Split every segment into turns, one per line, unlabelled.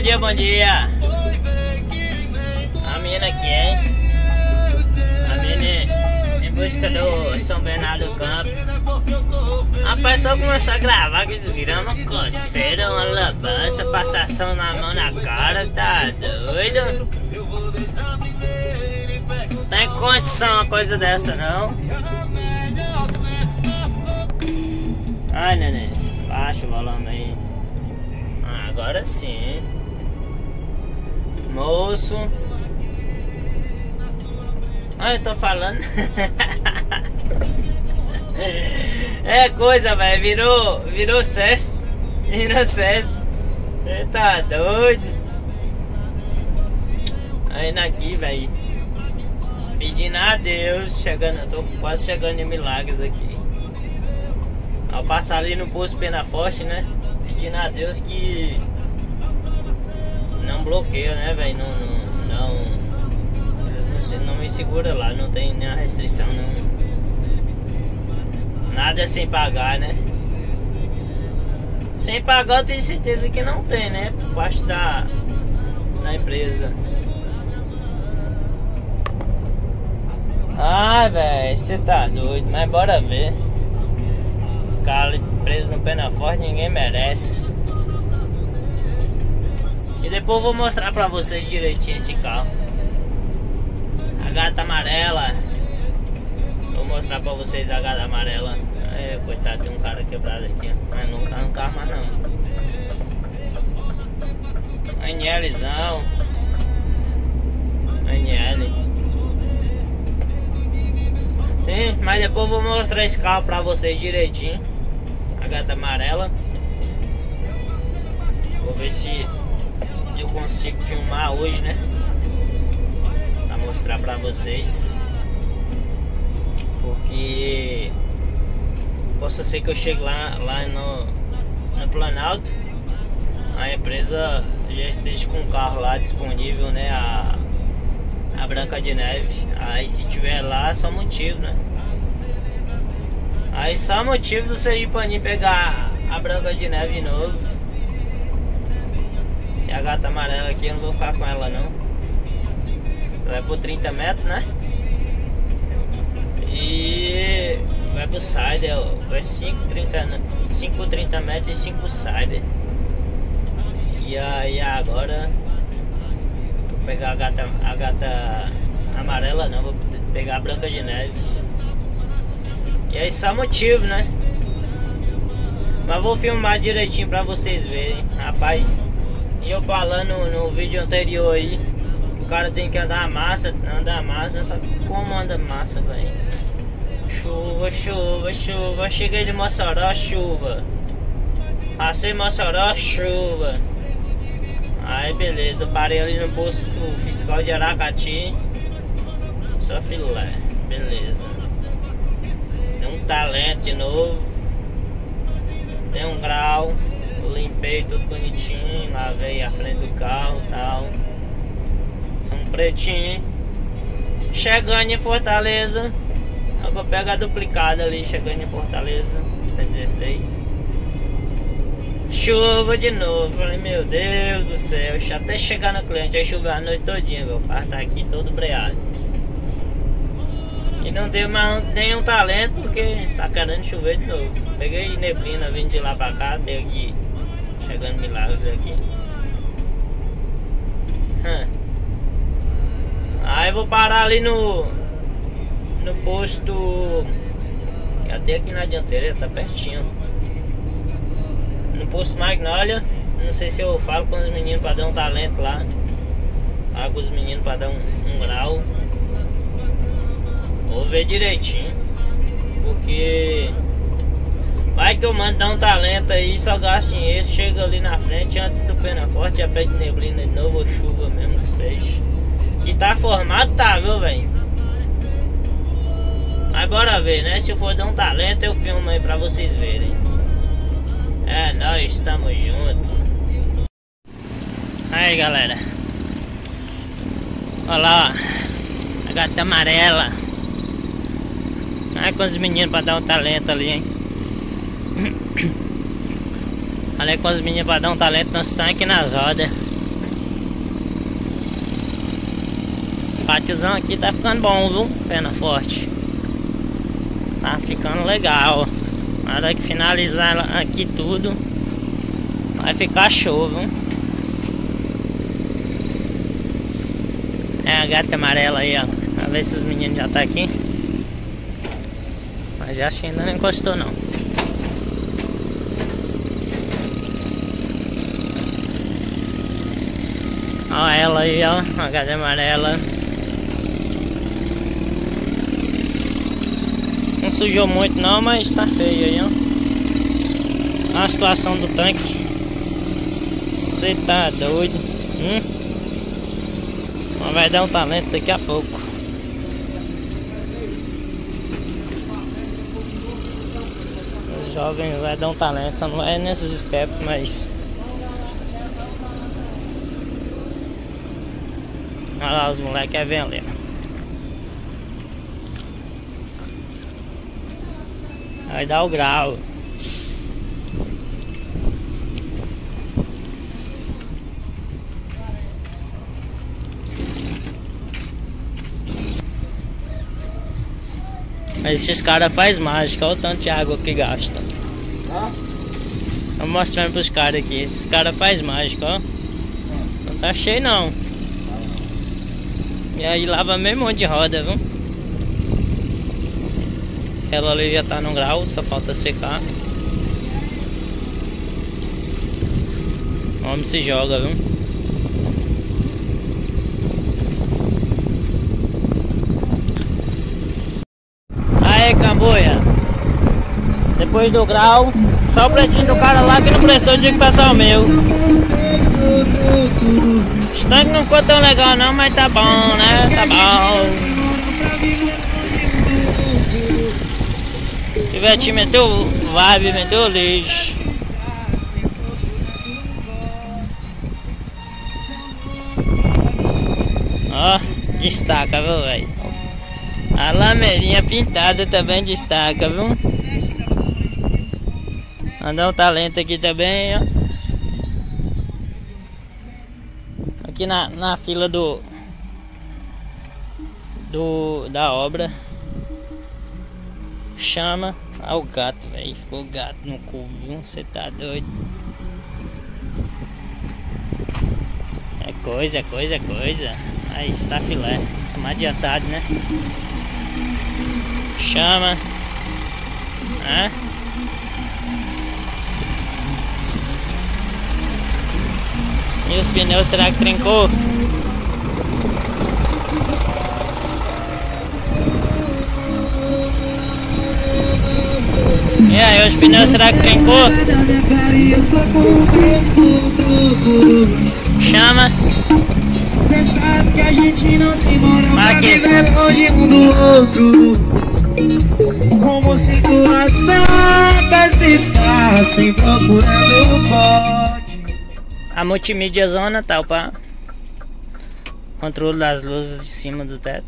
bom dia, bom dia. A menina aqui, hein? A menina em busca do São Bernardo do Campo. Rapaz, só começar a gravar que desgrama, coceira, uma lambança, passação na mão na cara, tá doido? Tem condição uma coisa dessa, não? Ai, neném, baixa o volume aí. Ah, agora sim. Moço. Ah, eu tô falando. é coisa, velho. Virou, virou cesto. Virou cesto. Tá doido. Aí aqui, velho. Pedindo a Deus. Chegando, tô quase chegando em milagres aqui. Ao passar ali no posto Pena Forte, né? Pedindo a Deus que não bloqueia, né, velho? Não, não, não, não me segura lá, não tem nenhuma restrição, não. Nada sem pagar, né? Sem pagar eu tenho certeza que não tem, né? Por parte da, da empresa. Ai, velho, você tá doido, mas bora ver. Cara preso no pé forte, ninguém merece. E depois eu vou mostrar pra vocês direitinho esse carro. A gata amarela. Vou mostrar pra vocês a gata amarela. É, coitado, tem um cara quebrado aqui. Mas não tá no carro mais não. NLzão. NL. Sim, mas depois eu vou mostrar esse carro pra vocês direitinho. A gata amarela. Vou ver se consigo filmar hoje, né? Pra mostrar pra vocês. Porque possa ser que eu chegue lá, lá no, no Planalto. A empresa já esteja com o carro lá disponível, né? A, a Branca de Neve. Aí se tiver lá, só motivo, né? Aí só motivo do Sergipani pegar a Branca de Neve de novo. E a gata amarela aqui eu não vou ficar com ela não. Vai por 30 metros, né? E vai pro sider, vai 5, 30, 5 30 metros e 5 sider. E aí agora vou pegar a gata, a gata amarela não, vou pegar a branca de neve. E aí só motivo, né? Mas vou filmar direitinho pra vocês verem, rapaz. E eu falando no vídeo anterior aí, o cara tem que andar massa, andar massa, só que como anda massa, velho? Chuva, chuva, chuva, cheguei de Mossoró, chuva. Passei Mossoró, chuva. Aí beleza, parei ali no posto fiscal de Aracati. Só filé, beleza. Tem um talento de novo. Tem um grau. Limpei tudo bonitinho. Lavei a frente do carro e tal. São pretinho. Chegando em Fortaleza. Eu vou pegar a duplicada ali, chegando em Fortaleza. 116. Chuva de novo, falei, meu Deus do céu, até chegar no cliente, aí choveu a noite todinha, meu pai tá aqui todo breado. E não deu mais nenhum talento porque tá querendo chover de novo. Peguei neblina vindo de lá pra cá, até aqui chegando milagres aqui. Aí vou parar ali no no posto até aqui na dianteira tá pertinho. No posto Magnolia, não sei se eu falo com os meninos para dar um talento lá. Com os meninos para dar um, um grau. Vou ver direitinho. Porque vai que eu mando um talento aí, só gasto dinheiro, chega ali na frente antes do pena forte, já pede neblina de novo ou chuva mesmo que seja. Que tá formado, tá, viu, velho? Mas bora ver, né? Se for dar um talento, eu filmo aí pra vocês verem. É, nós estamos juntos. Aí, galera. Olha lá, a gata amarela. Ai, com os meninos pra dar um talento ali, hein? Falei com as meninas para dar um talento nós estamos tá aqui nas rodas. O patizão aqui tá ficando bom, viu? Pena forte. Tá ficando legal. Na hora que finalizar aqui tudo, vai ficar show, viu? É a gata amarela aí, ó. Vamos ver se os meninos já tá aqui. Mas eu acho que ainda não encostou não. Ó ela aí, ó. A gata amarela. Não sujou muito não, mas tá feio aí, ó. A situação do tanque. Você tá doido. Hum? Mas vai dar um talento daqui a pouco. Os jovens vai dar um talento, só não é nesses steps, mas. Olha lá os moleques que vem ali. Vai dar o grau. Mas esses caras fazem mágica, olha o tanto de água que gastam. Tô mostrando pros caras aqui, esses caras fazem mágica, ó. Não tá cheio não. E aí lava meio monte de roda, viu? Ela ali já tá no grau, só falta secar. O homem se joga, viu? boia. Depois do grau, só o pretinho do cara lá que não prestou, que passar o meu. O tanque não ficou tão legal não, mas tá bom, né? Tá bom. Pivete meteu vibe, meteu lixo. Ó, destaca, viu, velho? A lameirinha pintada também destaca, viu? Andar um talento aqui também, ó. Aqui na, na fila do, do da obra. Chama ao gato, velho. Ficou gato no viu? Você tá doido. É coisa, é coisa, é coisa. Aí está filé. Mais adiantado, né? Chama. É? E os pneus, será que trincou? E aí, os pneus, será que trincou? Chama. Cê sabe que a gente não tem moral pra viver longe um do outro como situação está sem procurar meu pote. A multimídia zona tal tá, para controle das luzes de cima do teto.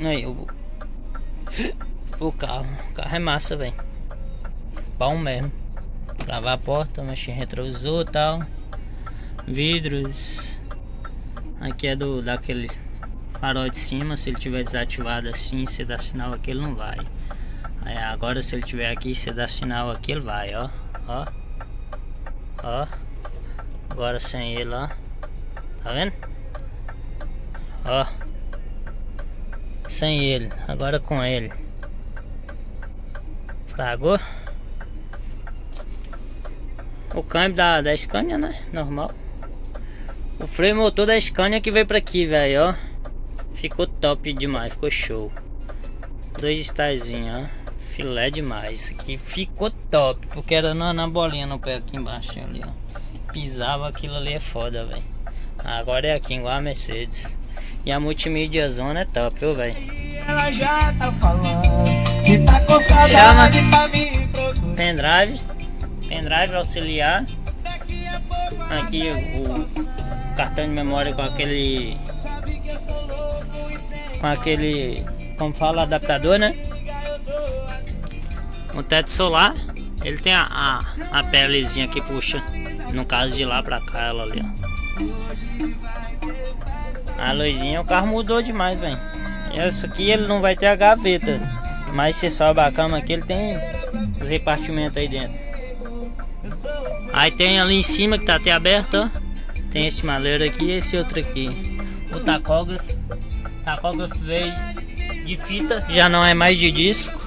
Aí o, o carro, o carro é massa, velho. Bom mesmo. Lavar a porta, mexer retrovisor tal. Vidros. Aqui é do daquele farol de cima, se ele tiver desativado assim, se dá sinal aqui, ele não vai. Aí agora se ele tiver aqui, se dá sinal aqui, ele vai, ó. Ó. Ó. Agora sem ele, ó. Tá vendo? Ó. Sem ele, agora com ele. Tragou. O câmbio da, da Scania, né? Normal. O freio motor da Scania que veio pra aqui, velho, ó. Ficou top demais, ficou show. Dois estágios, ó. Filé demais. Isso aqui ficou top. Porque era na, na bolinha no pé aqui embaixo ali, ó. Pisava aquilo ali é foda, velho. Agora é aqui, igual a Mercedes. E a multimídia zona é top, viu, velho? Ela já tá falando que tá com saudade pra mim Pendrive. Pendrive auxiliar. Aqui o cartão de memória com aquele com aquele, como fala, adaptador, né? O teto solar, ele tem a, a, a pelezinha que puxa, no caso de lá pra cá, ela ali, ó. A luzinha, o carro mudou demais, velho. Essa aqui ele não vai ter a gaveta. Mas se sobe a cama aqui, ele tem os repartimentos aí dentro. Aí tem ali em cima que tá até aberto, ó. Tem esse maleiro aqui e esse outro aqui. O tacógrafo. Tacógrafo veio de fita, já não é mais de disco.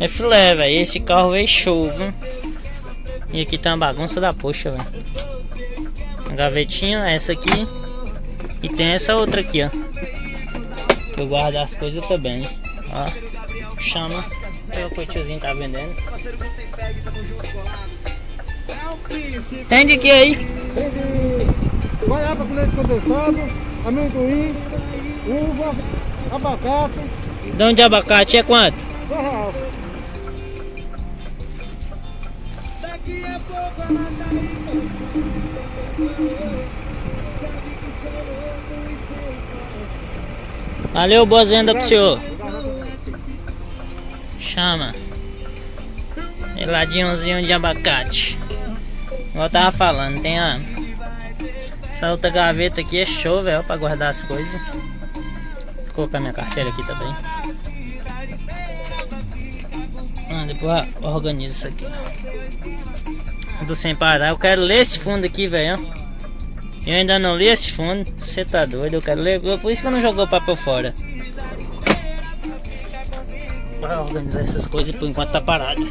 É filé, velho. Esse carro veio show, viu? E aqui tá uma bagunça da poxa, velho. Gavetinha, essa aqui. E tem essa outra aqui, ó. Que eu guardo as coisas também. Né? Ó. Chama. Aí o tiozinho tá vendendo. Tem de que aí?
Tem de goiaba com leite condensado, amendoim, uva, abacate.
Dão de abacate é quanto?
2 reais.
Valeu, boas vendas pro senhor. Chama. Geladinhozinho de abacate. Eu tava falando, tem a. Essa outra gaveta aqui é show, velho, pra guardar as coisas. Vou colocar minha carteira aqui também. Ah, depois eu organizo isso aqui. Do sem parar. Eu quero ler esse fundo aqui, velho. Eu ainda não li esse fundo. Você tá doido? Eu quero ler. Por isso que eu não jogou o papel fora. Pra organizar essas coisas por enquanto tá parado.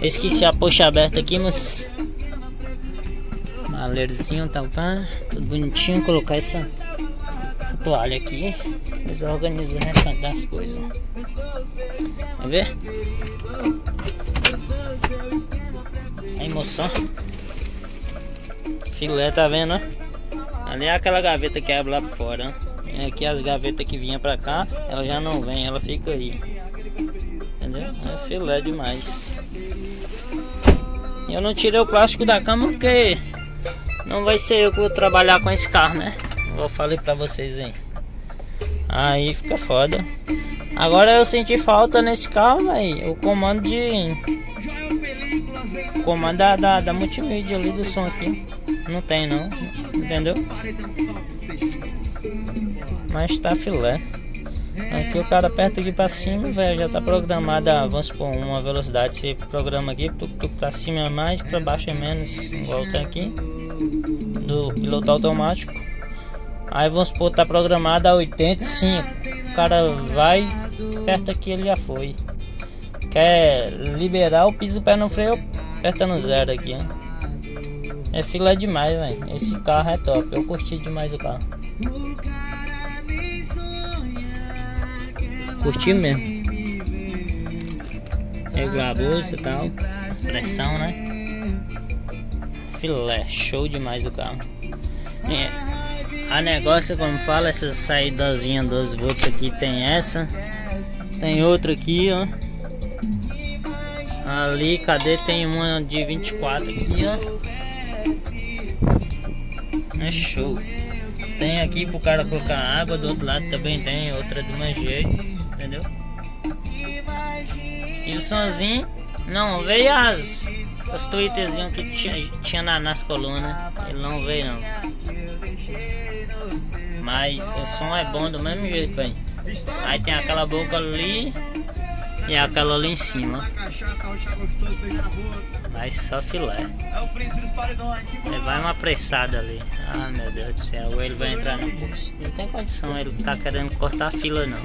Eu esqueci a poxa aberta aqui, mas. Maleirozinho, tá, tá tudo bonitinho. Colocar essa, essa toalha aqui. Depois organizar o restante das coisas. Quer ver? A emoção. Filé, tá vendo? Ali é aquela gaveta que abre lá por fora. E aqui as gavetas que vinha pra cá, ela já não vem, ela fica aí. Entendeu? É filé demais. Eu não tirei o plástico da cama porque não vai ser eu que vou trabalhar com esse carro, né? Eu falei pra vocês aí. Aí fica foda. Agora eu senti falta nesse carro, velho. O comando de. Comando da, da, da multimídia ali do som aqui. Não tem não, entendeu? Mas tá filé. Aqui o cara aperta aqui pra cima, velho, já tá programada, vamos supor, uma velocidade. Você programa aqui, tu, tu pra cima é mais, pra baixo é menos, igual tá aqui. Do piloto automático. Aí vamos supor, tá programada a 85. O cara vai, aperta aqui, ele já foi. Quer liberar o piso pé no freio, aperta no zero aqui, ó. É fila demais, velho. Esse carro é top. Eu curti demais o carro. Curti mesmo. Regular a bolsa e tal. As pressão, né? Filé, show demais o carro. É, a negócio, como fala, essa saídazinha 12 volts aqui tem essa. Tem outra aqui, ó. Ali, cadê? Tem uma de 24 aqui, ó. É show. Tem aqui pro cara colocar água, do outro lado também tem outra do mesmo jeito, entendeu? E o somzinho, não, veio as, os twitterzinhos que tinha, tinha na, nas colunas, ele não veio não. Mas o som é bom do mesmo jeito, velho. Aí tem aquela boca ali e aquela ali em cima. Mas só filé. Ele vai uma apressada ali. Ah meu Deus do céu, ele vai entrar no curso. Não tem condição, ele tá querendo cortar a fila não.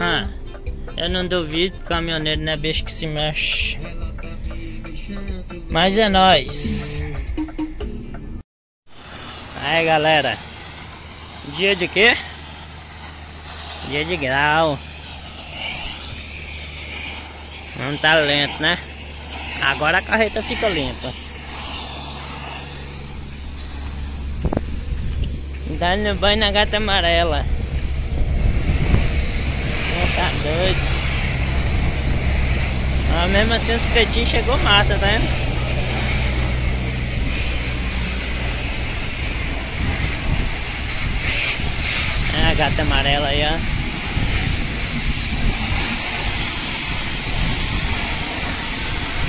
Hã. Eu não duvido, caminhoneiro não é bicho que se mexe. Mas é nóis. Aí galera. Dia de quê? Dia de grau. Não tá lento, né? Agora a carreta fica lenta. Dando banho na gata amarela. Não tá doido. Ah, mesmo assim os pretinhos chegou massa, tá vendo? É a gata amarela aí, ó.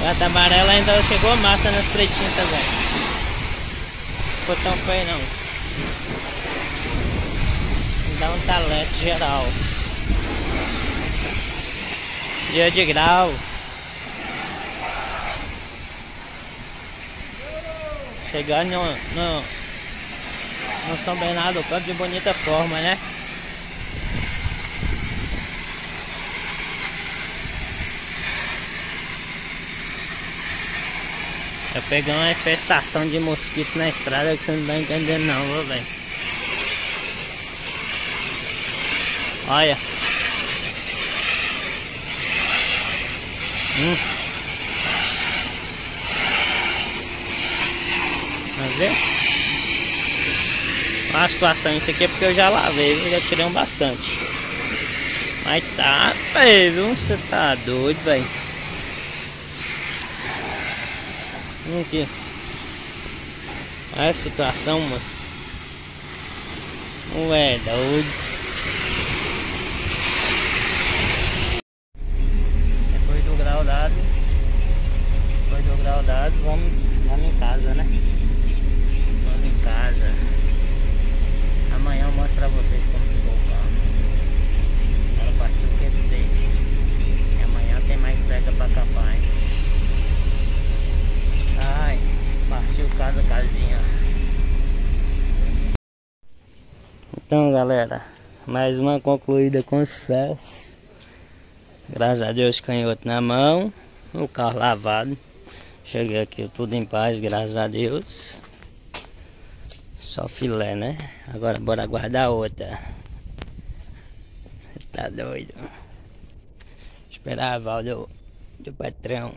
Gata amarela ainda chegou massa nas pretinhas também. ficou tão feio não. Dá um talento geral. Dia de grau. Chegando no, no, no São Bernardo Campo de bonita forma, né? Eu peguei uma infestação de mosquito na estrada que você não tá entendendo não, velho. Olha. Hum. Tá vendo? Acho bastante isso aqui é porque eu já lavei, eu já tirei um bastante. Mas tá, velho, você tá doido, velho. Aqui. Olha a situação, moço. Não é doido. Depois do grau dado. Depois do grau dado, vamos, vamos em casa, né? Vamos em casa. Amanhã eu mostro pra vocês como ficou o carro. Ela partiu o que dele. E amanhã tem mais pega pra capar, hein? Partiu casa, casinha. Então, galera, mais uma concluída com sucesso. Graças a Deus, canhoto na mão, o carro lavado. Cheguei aqui tudo em paz, graças a Deus. Só filé, né? Agora bora guardar outra. Tá doido? Esperar a do, do patrão.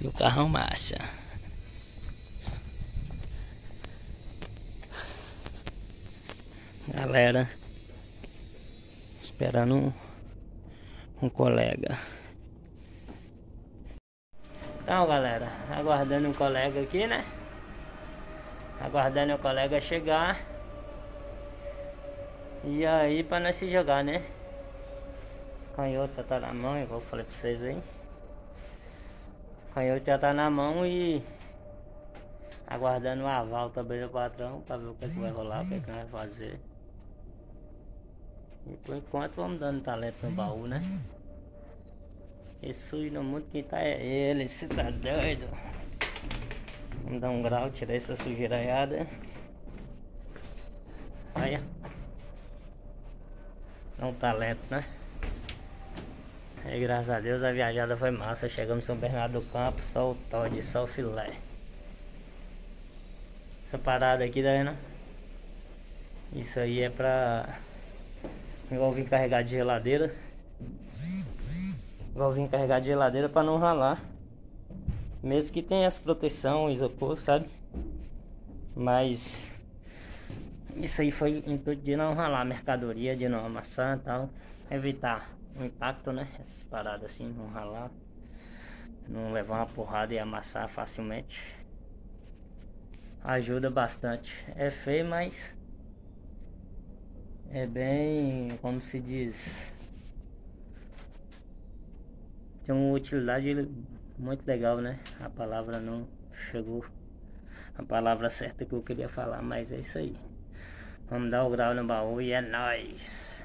E o carrão massa. Galera, esperando um, um colega. Então, galera, aguardando um colega aqui, né? Aguardando o colega chegar. E aí, para nós se jogar, né? Canhota tá na mão, igual eu falei pra vocês aí. Canhoto já tá na mão e aguardando o aval também do patrão para ver o que, é que vai rolar, o que, é que vai fazer. E por enquanto vamos dando talento no baú, né? Esse sujo no mundo quem tá é ele, você tá doido? Vamos dar um grau, tirar essa sujeiraiada. Olha. Dá um talento, né? E graças a Deus a viajada foi massa. Chegamos em São Bernardo do Campo, só o Todd, só o filé. Essa parada aqui, tá vendo? Isso aí é pra. Igual vim carregar de geladeira. Igual vim carregar de geladeira pra não ralar. Mesmo que tenha essa proteção, isopor, sabe? Mas. Isso aí foi intuito de não ralar mercadoria, de não amassar e tal. Evitar o impacto, né? Essas paradas assim, não ralar. Não levar uma porrada e amassar facilmente. Ajuda bastante. É feio, mas é bem, como se diz, tem uma utilidade muito legal, né? A palavra não chegou a palavra certa que eu queria falar, mas é isso aí. Vamos dar o grau no baú e é nóis.